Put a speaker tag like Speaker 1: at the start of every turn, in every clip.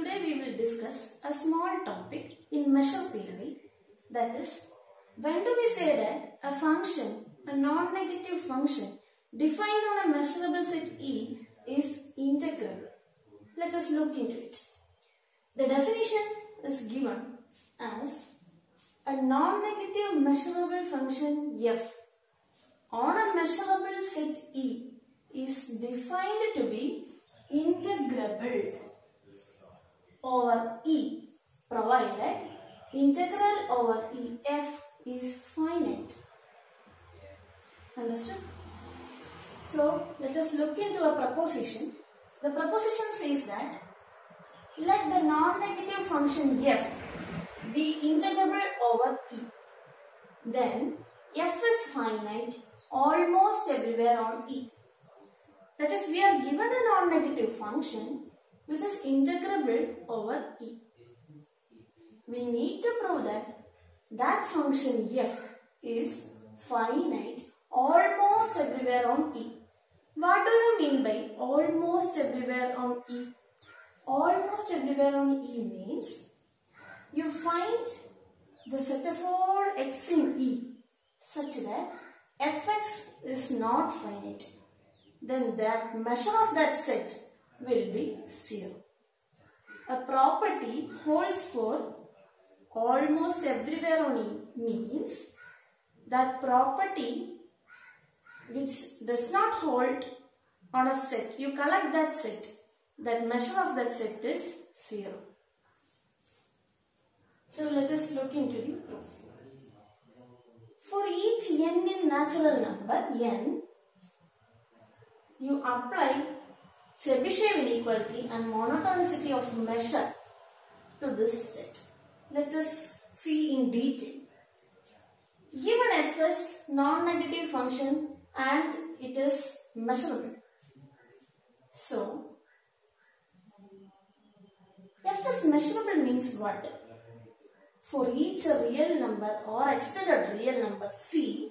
Speaker 1: Today we will discuss a small topic in measure theory that is when do we say that a function, a non-negative function defined on a measurable set E is integrable. Let us look into it. The definition is given as a non-negative measurable function f on a measurable set E is defined to be integrable over E provided integral over E f is finite. Understood? So let us look into a proposition. The proposition says that let the non-negative function f be integrable over E. Then f is finite almost everywhere on E. That is, we are given a non-negative function which is integrable over E. We need to prove that that function f is finite almost everywhere on E. What do you mean by almost everywhere on E? Almost everywhere on E means you find the set of all x in E such that fx is not finite. Then that measure of that set will be 0. A property holds for almost everywhere on E means that property which does not hold on a set, you collect that set, that measure of that set is 0. So let us look into the proof. For each n in natural number n, you apply Chebyshev inequality and monotonicity of measure to this set. Let us see in detail. Given f is non-negative function and it is measurable. So, f is measurable means what? For each real number or extended real number c,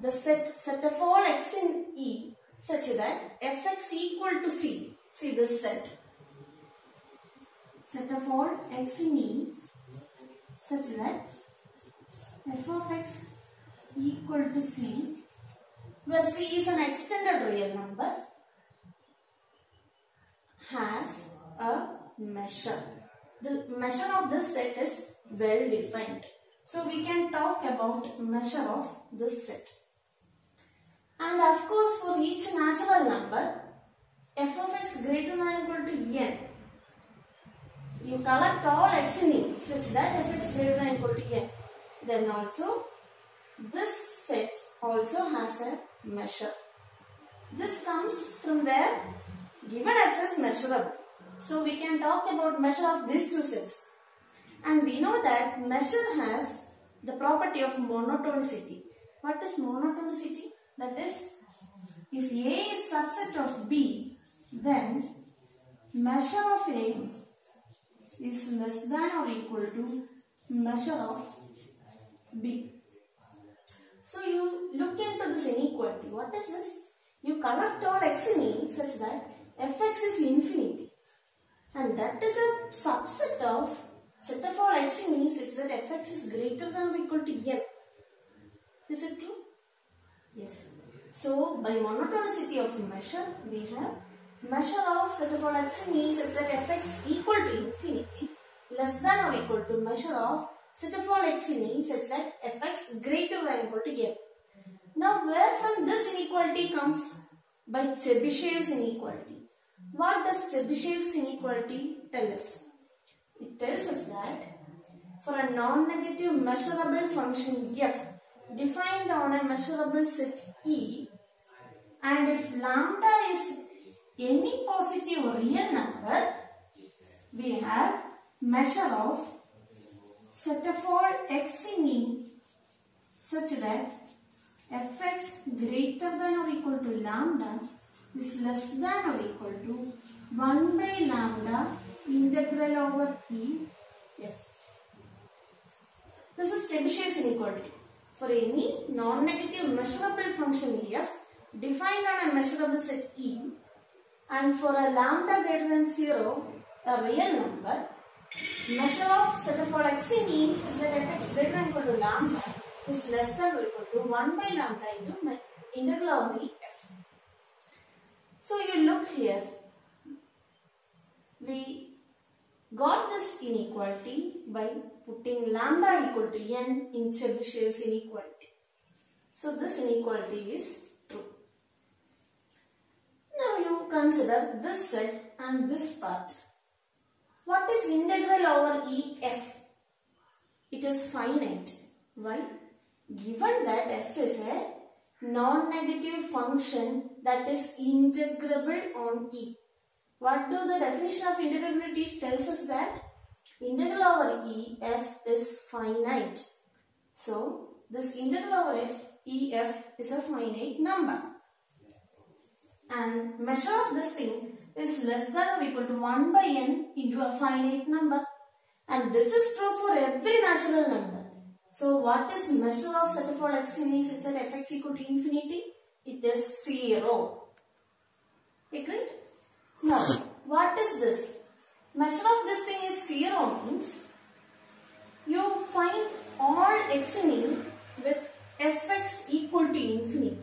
Speaker 1: the set, set of all x in E such that fx equal to c. See this set. Set of all x in E such that f of x equal to c where c is an extended real number has a measure. The measure of this set is well defined. So we can talk about measure of this set. And of course for each natural number f of x greater than or equal to n you collect all x in E such that fx greater than or equal to n. Then also this set also has a measure. This comes from where given f is measurable. So we can talk about measure of these two sets. And we know that measure has the property of monotonicity. What is monotonicity? That is, if A is subset of B, then measure of A is less than or equal to measure of B. So you look into this inequality. What is this? You collect all x in E such that fx is infinity. And that is a subset of set of all x in E such that fx is greater than or equal to n. Is it true? Yes. So by monotonicity of measure, we have measure of set of all x such that fx equal to infinity less than or equal to measure of set of all x in such that fx greater than or equal to n. Now where from this inequality comes? By Chebyshev's inequality. What does Chebyshev's inequality tell us? It tells us that for a non-negative measurable function f defined on a measurable set E and if lambda is any positive real number, we have measure of set of all x in E such that fx greater than or equal to lambda is less than or equal to 1 by lambda integral over E f. This is Chebyshev's inequality. For any non-negative measurable function f defined on a measurable set E and for a lambda greater than 0 a real number, measure of set of all x in E is that fx greater than equal to lambda is less than or equal to 1 by lambda into integral E f. So you look here, we got this inequality by putting lambda equal to n in Chebyshev's inequality. So this inequality is true. Now you consider this set and this part. What is integral over EF? It is finite. Why? Given that f is a non-negative function that is integrable on E. What do the definition of integrability tells us that? Integral over E f is finite. So, this integral over f E f is a finite number. And measure of this thing is less than or equal to 1 by n into a finite number. And this is true for every natural number. So what is measure of set of all x in is, that fx equal to infinity? It is 0. Agreed? Now, what is this? Measure of this thing is 0 means you find all x in E with fx equal to infinity.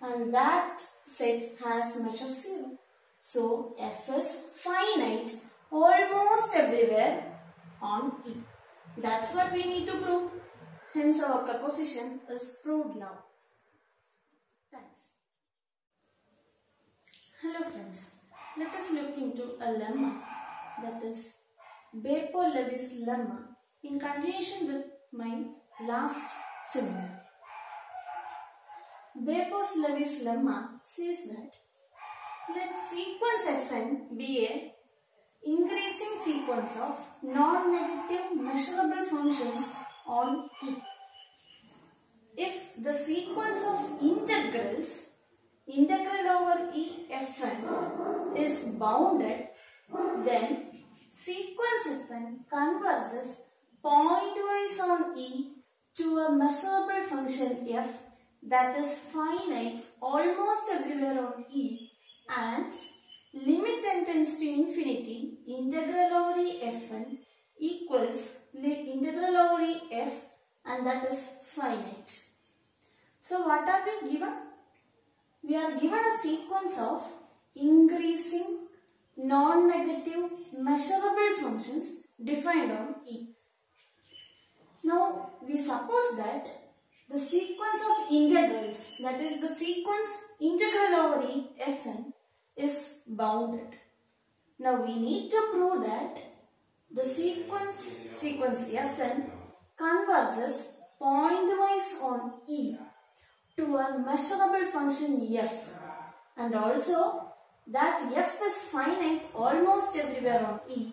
Speaker 1: And that set has measure 0. So f is finite almost everywhere on E. That's what we need to prove. Hence our proposition is proved now. Thanks. Hello friends. Let us look into a lemma that is Beppo-Levi's lemma in continuation with my last seminar. Beppo-Levi's lemma says that let sequence fn be a increasing sequence of non-negative measurable functions on E. If the sequence of integrals integral over E fn is bounded, then sequence fn converges pointwise on E to a measurable function f that is finite almost everywhere on E and limit n tends to infinity integral over E fn equals integral over E f and that is finite. So what are we given? We are given a sequence of increasing non-negative measurable functions defined on E. Now we suppose that the sequence of integrals that is the sequence integral over E fn is bounded. Now we need to prove that the sequence sequence fn converges pointwise on E to a measurable function f and also that f is finite almost everywhere on E.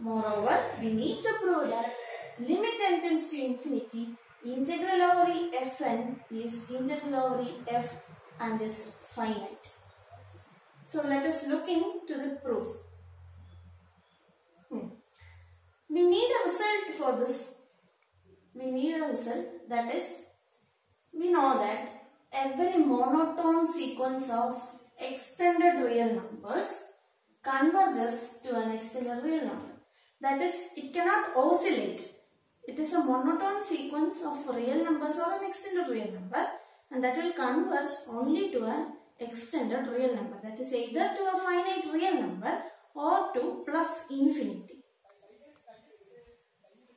Speaker 1: Moreover, we need to prove that limit n tends to infinity integral over E fn is integral over E f and is finite. So let us look into the proof. Hmm. We need a result for this. We need a result that is, we know that every monotone sequence of extended real numbers converges to an extended real number. That is, it cannot oscillate. It is a monotone sequence of real numbers or an extended real number and that will converge only to an extended real number. That is either to a finite real number or to plus infinity.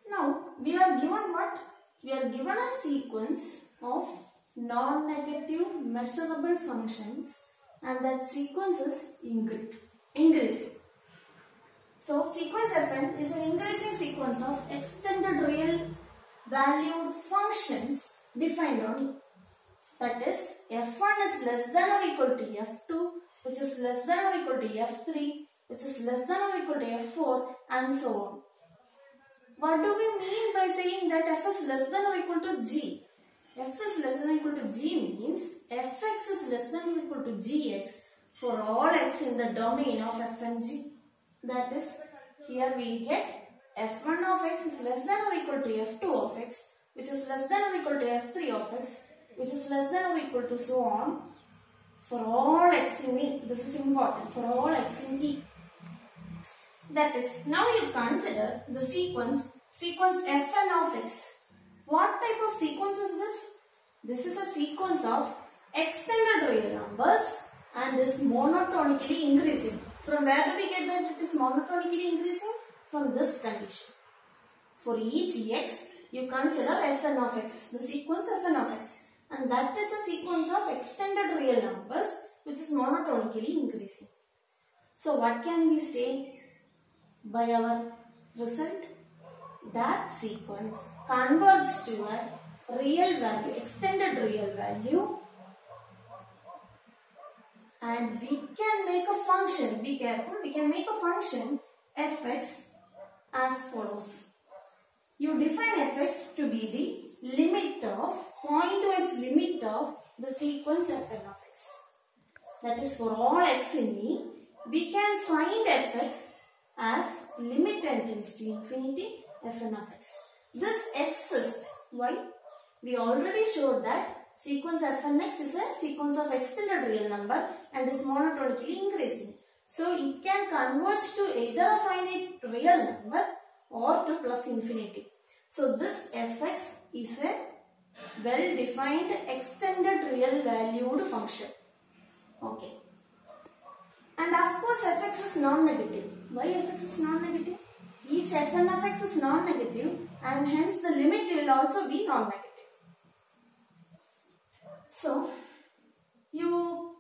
Speaker 1: Now, we are given what? We are given a sequence of non-negative measurable functions and that sequence is increasing. So, sequence fn is an increasing sequence of extended real valued functions defined on. That is, f1 is less than or equal to f2, which is less than or equal to f3, which is less than or equal to f4, and so on. What do we mean by saying that f is less than or equal to g? F is less than or equal to g means fx is less than or equal to gx for all x in the domain of f and g. That is, here we get f1 of x is less than or equal to f2 of x, which is less than or equal to f3 of x, which is less than or equal to so on for all x in E. This is important for all x in E. That is, now you consider the sequence, sequence fn of x. What type of sequence is this? This is a sequence of extended real numbers and is monotonically increasing. From where do we get that it is monotonically increasing? From this condition. For each x, you consider fn of x, the sequence fn of x. And that is a sequence of extended real numbers which is monotonically increasing. So what can we say by our result? That sequence converges to a real value, extended real value and we can make a function, be careful, we can make a function fx as follows. You define fx to be the limit of, pointwise limit of the sequence fn of x. That is for all x in E, we can find fx as limit tends to infinity fn of x. This exists. Why? We already showed that sequence fnx is a sequence of extended real number and is monotonically increasing. So it can converge to either a finite real number or to plus infinity. So this fx is a well defined extended real valued function. Okay. And of course fx is non-negative. Why fx is non-negative? Each fn of x is non-negative and hence the limit will also be non-negative. So, you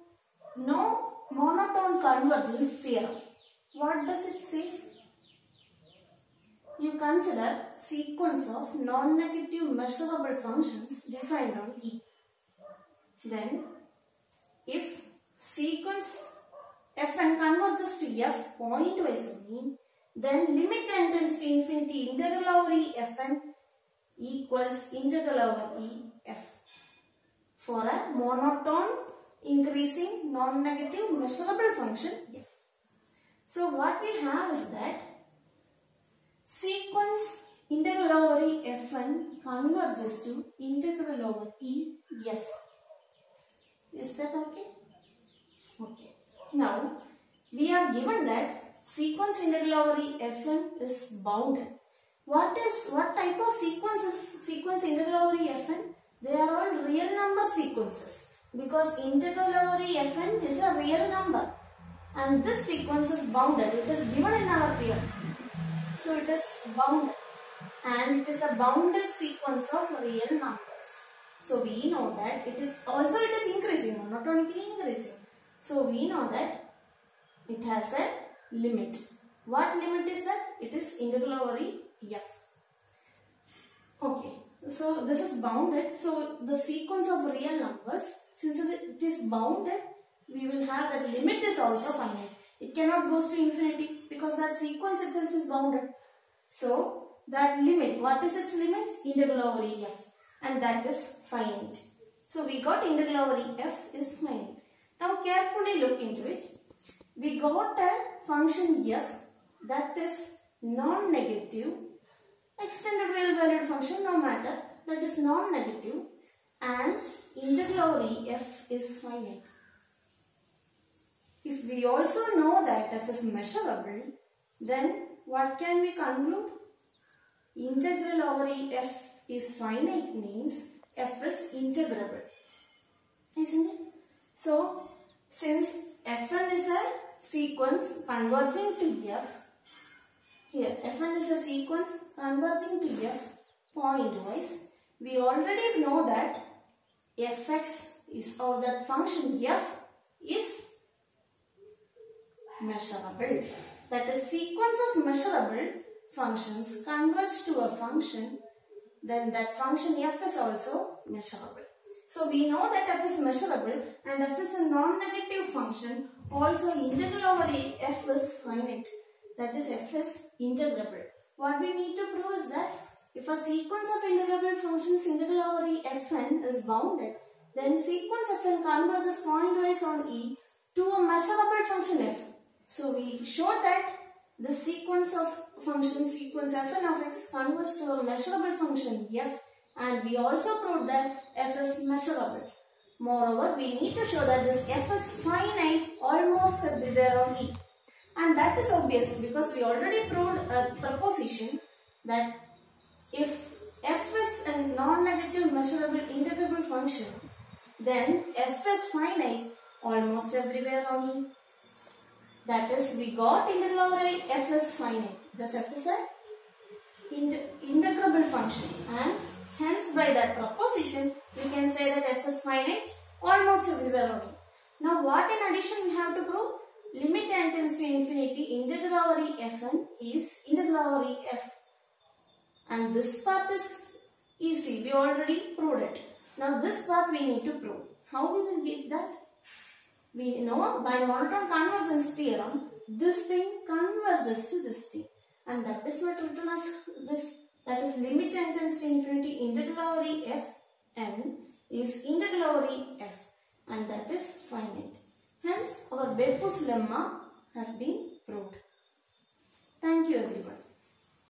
Speaker 1: know monotone convergence theorem. What does it say? You consider sequence of non-negative measurable functions defined on E. Then, if sequence fn converges to f pointwise then limit n tends to infinity integral over E fn equals integral over E f for a monotone increasing non-negative measurable function f. So what we have is that sequence integral over E fn converges to integral over E f. Is that okay? Okay. Now we are given that sequence integral over fn is bounded. What is what type of sequence is sequence integral over fn? They are all real number sequences because integral over fn is a real number and this sequence is bounded. It is given in our theorem. So it is bounded and it is a bounded sequence of real numbers. So we know that it is also it is increasing, monotonically increasing. So we know that it has a limit. What limit is that? It is integral over E f. Okay. So this is bounded. So the sequence of real numbers, since it is bounded, we will have that limit is also finite. It cannot goes to infinity because that sequence itself is bounded. So that limit, what is its limit? Integral over E f and that is finite. So we got integral over E f is finite. Now carefully look into it. We got a function f that is non-negative extended real valued function no matter that is non-negative and integral E f is finite. If we also know that f is measurable, then what can we conclude? Integral over f is finite means f is integrable. Isn't it? So, since fn is a sequence converging to f, here fn is a sequence converging to f pointwise, we already know that fx is or that function f is measurable. That a sequence of measurable functions converge to a function then that function f is also measurable. So we know that f is measurable and f is a non-negative function also integral over a f is finite that is f is integrable. What we need to prove is that if a sequence of integrable functions integral over e fn is bounded then sequence fn converges pointwise on e to a measurable function f. So we show that the sequence of function sequence fn of x converges to a measurable function f and we also proved that f is measurable. Moreover, we need to show that this f is finite almost everywhere on E. And that is obvious because we already proved a proposition that if f is a non-negative measurable integrable function then f is finite almost everywhere only. That is we got integral over f is finite. Thus f is a integrable function and hence by that proposition we can say that f is finite almost everywhere only. Now what in addition we have to prove? Limit n tends to infinity integral over e fn is integral over e f and this part is easy we already proved it. Now this part we need to prove. How we will get that? We know by monotone convergence theorem this thing converges to this thing and that is what written as this that is limit n tends to infinity integral over f n is integral over f and that is finite. Hence our Beppo's lemma has been proved. Thank you everyone.